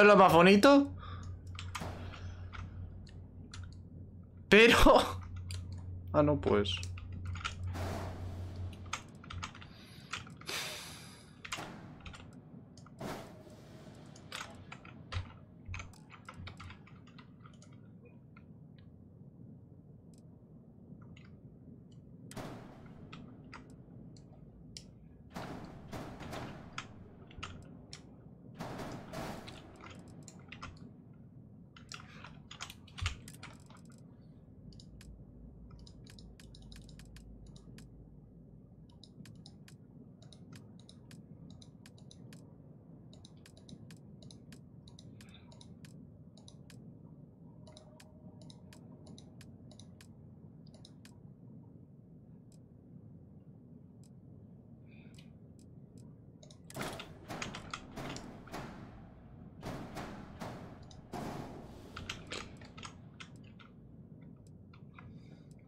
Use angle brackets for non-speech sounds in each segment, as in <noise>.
es lo más bonito? Pero... <laughs> Ah, no, pues...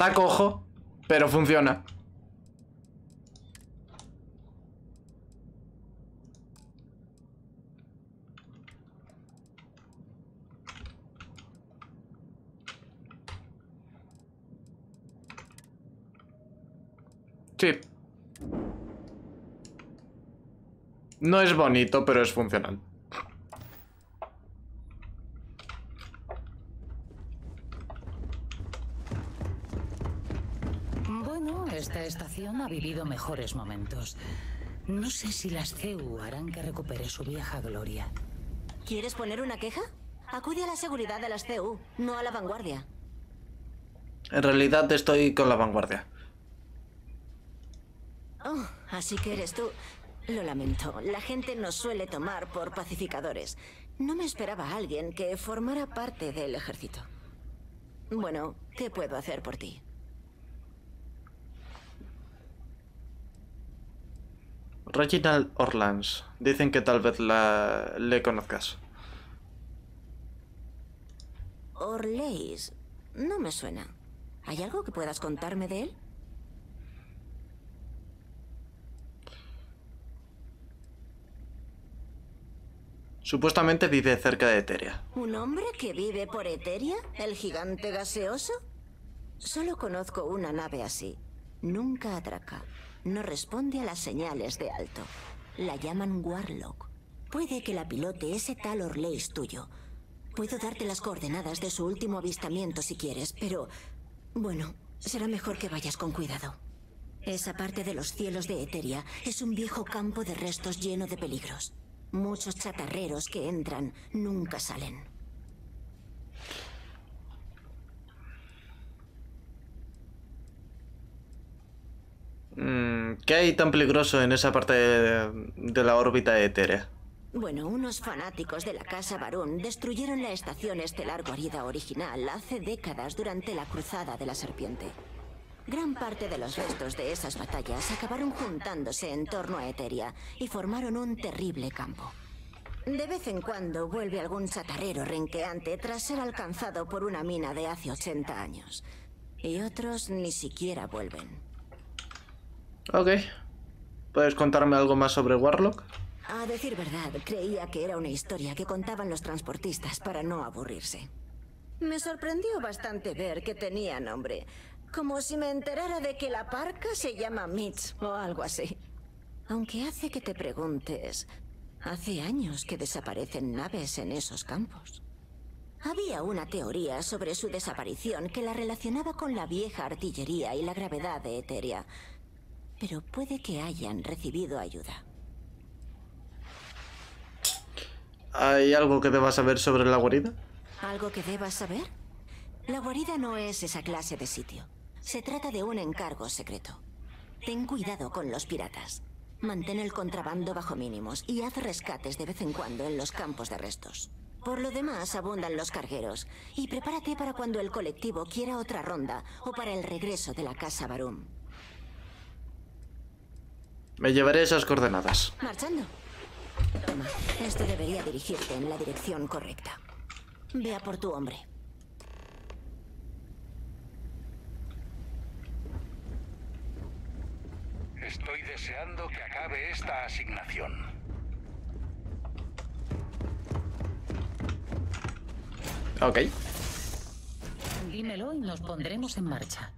Está cojo, pero funciona. Sí. No es bonito, pero es funcional. Vivido mejores momentos. No sé si las CEU harán que recupere su vieja gloria. ¿Quieres poner una queja? Acude a la seguridad de las CEU, no a la vanguardia. En realidad estoy con la vanguardia. Oh, así que eres tú. Lo lamento, la gente nos suele tomar por pacificadores. No me esperaba a alguien que formara parte del ejército. Bueno, ¿qué puedo hacer por ti? Reginald Orlans. Dicen que tal vez la, le conozcas. Orleis. No me suena. ¿Hay algo que puedas contarme de él? Supuestamente vive cerca de Eteria. ¿Un hombre que vive por Eteria? ¿El gigante gaseoso? Solo conozco una nave así. Nunca atraca. No responde a las señales de alto. La llaman Warlock. Puede que la pilote ese tal Orleis tuyo. Puedo darte las coordenadas de su último avistamiento si quieres, pero... Bueno, será mejor que vayas con cuidado. Esa parte de los cielos de Eteria es un viejo campo de restos lleno de peligros. Muchos chatarreros que entran nunca salen. ¿Qué hay tan peligroso en esa parte de, la órbita etérea? Bueno, unos fanáticos de la Casa Barón destruyeron la estación estelar guarida original hace décadas durante la Cruzada de la Serpiente. Gran parte de los restos de esas batallas acabaron juntándose en torno a Eteria y formaron un terrible campo. De vez en cuando vuelve algún chatarrero renqueante tras ser alcanzado por una mina de hace 80 años. Y otros ni siquiera vuelven. Ok. ¿Puedes contarme algo más sobre Warlock? A decir verdad, creía que era una historia que contaban los transportistas para no aburrirse. Me sorprendió bastante ver que tenía nombre. Como si me enterara de que la parca se llama Mitch o algo así. Aunque hace que te preguntes, hace años que desaparecen naves en esos campos. Había una teoría sobre su desaparición que la relacionaba con la vieja artillería y la gravedad de Eteria, pero puede que hayan recibido ayuda. ¿Hay algo que debas saber sobre la guarida? ¿Algo que debas saber? La guarida no es esa clase de sitio. Se trata de un encargo secreto. Ten cuidado con los piratas. Mantén el contrabando bajo mínimos y haz rescates de vez en cuando en los campos de restos. Por lo demás, abundan los cargueros. Y prepárate para cuando el colectivo quiera otra ronda o para el regreso de la casa Barum. Me llevaré esas coordenadas. Marchando. Toma, esto debería dirigirte en la dirección correcta. Vea por tu hombre. Estoy deseando que acabe esta asignación. Ok. Dímelo y nos pondremos en marcha.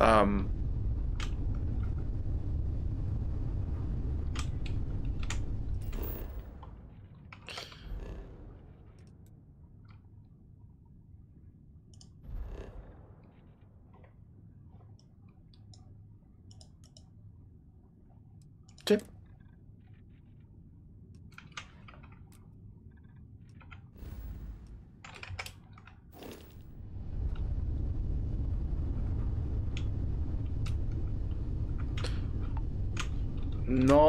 Um,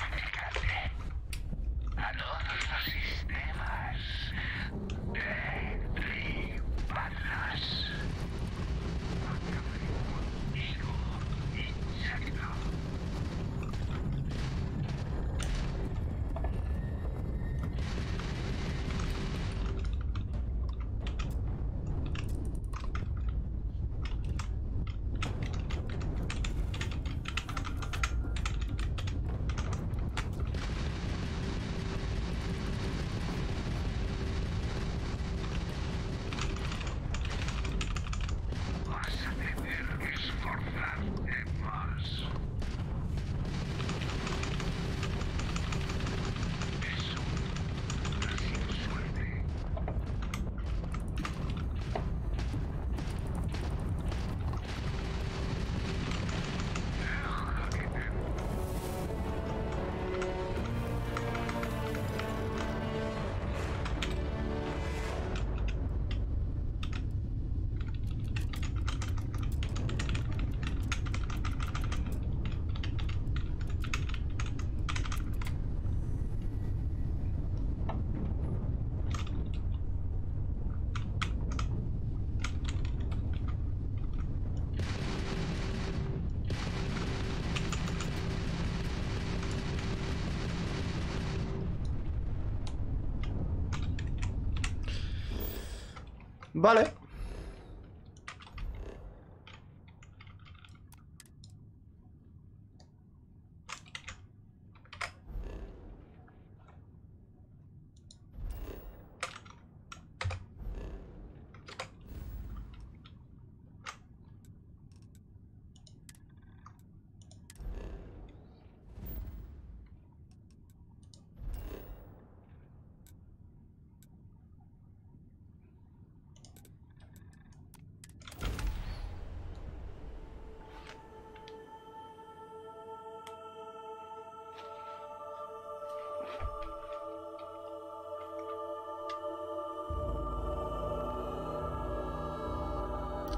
insignificantes. A todos los sistemas. Vale.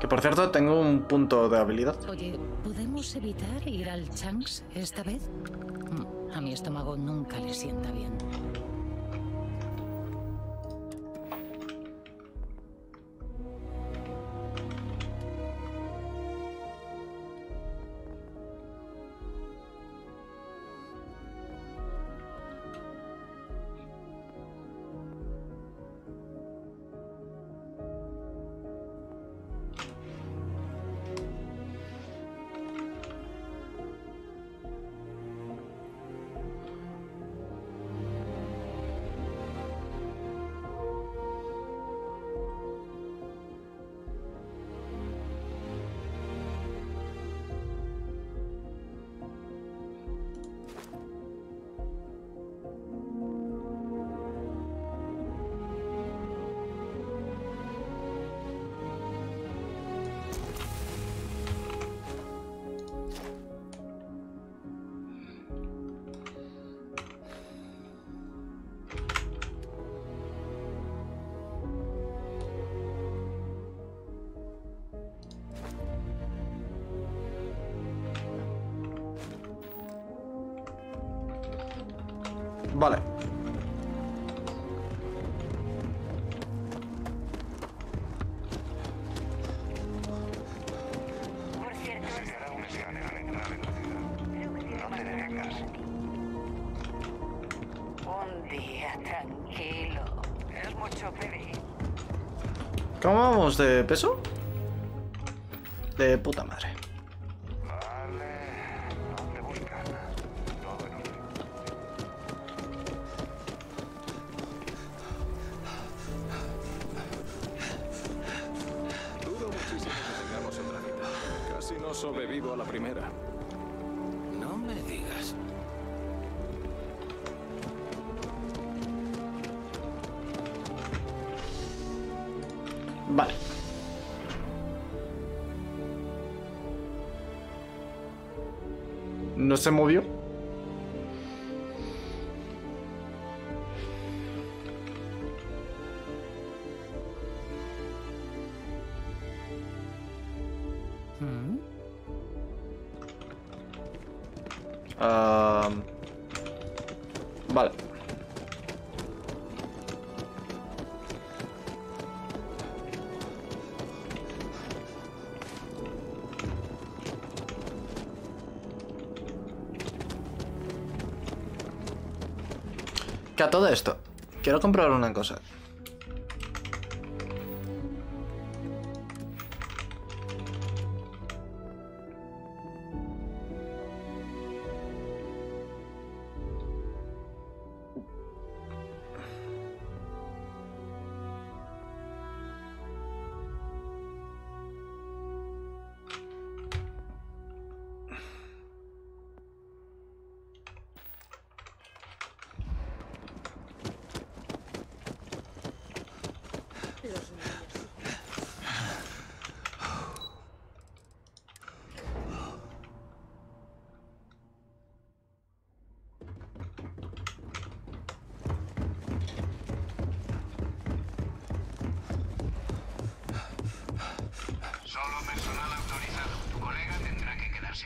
Que por cierto, tengo un punto de habilidad. Oye, ¿podemos evitar ir al Changs esta vez? Mm, A mi estómago nunca le sienta bien. Vale. Se hará un escáner al entrar en la ciudad. No te detengas. Un día tranquilo. Es mucho pedir. ¿Cómo vamos de peso? De puta madre. No sobrevivo a la primera. No me digas. Vale. No se movió. Mm, Ah, vale. Que a todo esto, quiero comprar una cosa.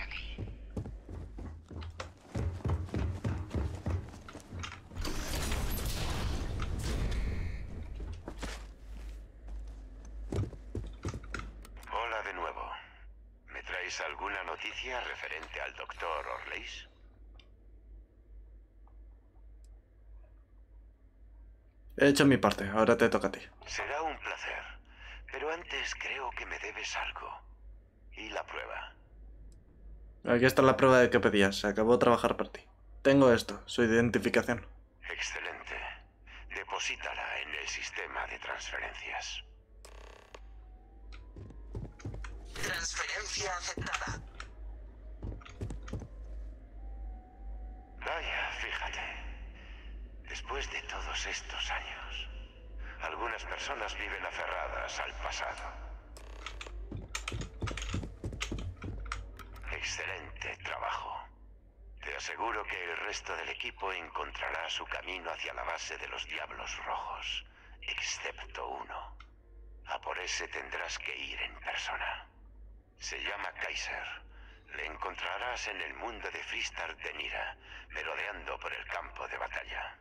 Aquí. Hola de nuevo. ¿Me traéis alguna noticia referente al doctor Orleis? He hecho mi parte, ahora te toca a ti. Será un placer. Pero antes creo que me debes algo. ¿Y la prueba? Aquí está la prueba de que pedías. Se acabó de trabajar por ti. Tengo esto, su identificación. Excelente. Deposítala en el sistema de transferencias. Transferencia aceptada. Vaya, fíjate. Después de todos estos años, algunas personas viven aferradas al pasado. Excelente trabajo. Te aseguro que el resto del equipo encontrará su camino hacia la base de los Diablos Rojos, excepto uno. A por ese tendrás que ir en persona. Se llama Kaiser. Le encontrarás en el mundo de Freestar de Nira, merodeando por el campo de batalla.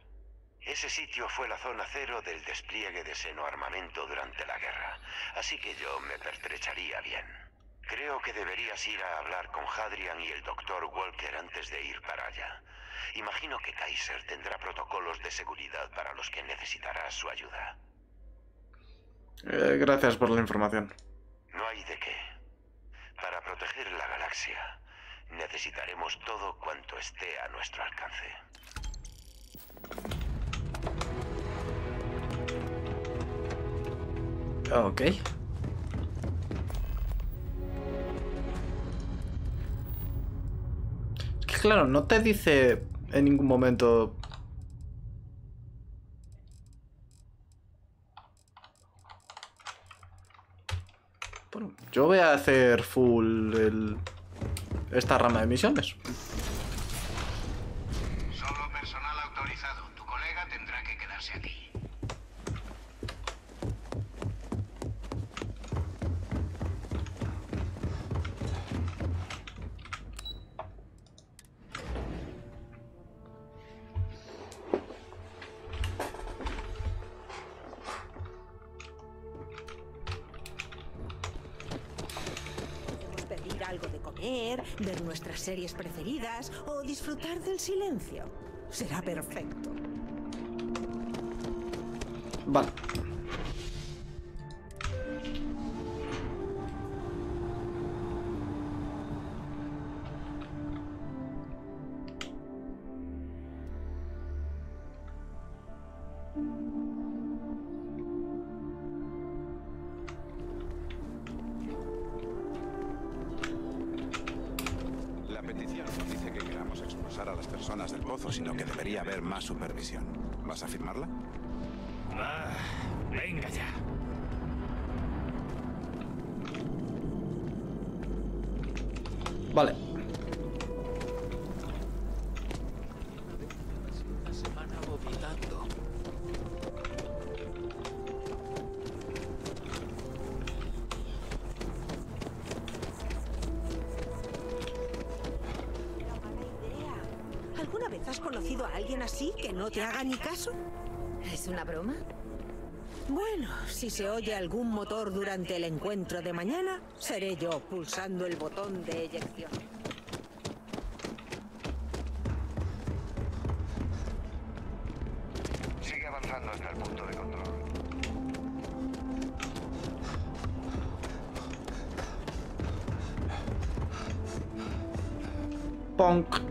Ese sitio fue la zona cero del despliegue de senoarmamento durante la guerra, así que yo me pertrecharía bien. Creo que deberías ir a hablar con Hadrian y el Dr. Walker antes de ir para allá. Imagino que Kaiser tendrá protocolos de seguridad para los que necesitarás su ayuda. Eh, gracias por la información. No hay de qué. Para proteger la galaxia, necesitaremos todo cuanto esté a nuestro alcance. Ok. Claro, no te dice en ningún momento... Bueno, yo voy a hacer full el- esta rama de misiones. Comer, ver nuestras series preferidas o disfrutar del silencio. Será perfecto. Vale. Personas del pozo, sino que debería haber más supervisión. ¿Vas a firmarla? Ah, venga ya. Vale. ¿Alguna vez has conocido a alguien así que no te haga ni caso? ¿Es una broma? Bueno, si se oye algún motor durante el encuentro de mañana, seré yo pulsando el botón de eyección. Sigue avanzando hasta el punto de control. Punk.